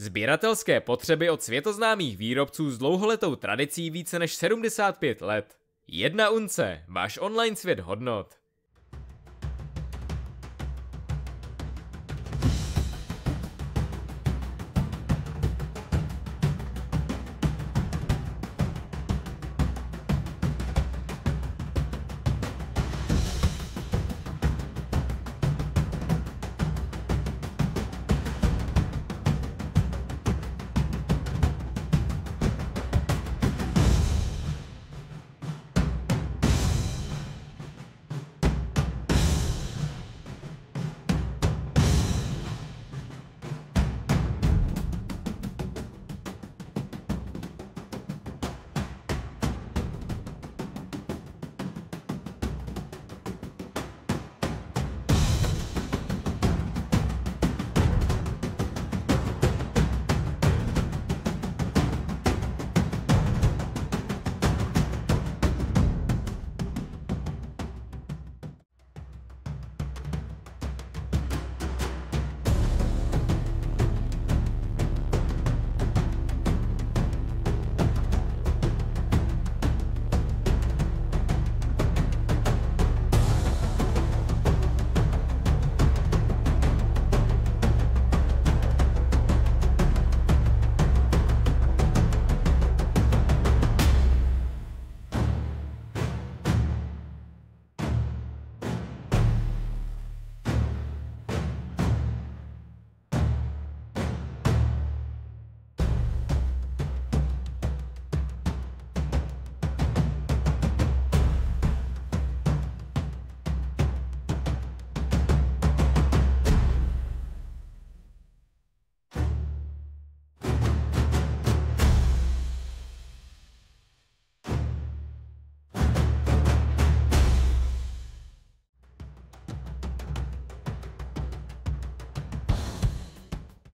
Sběratelské potřeby od světoznámých výrobců s dlouholetou tradicí více než 75 let. Jedna unce, váš online svět hodnot.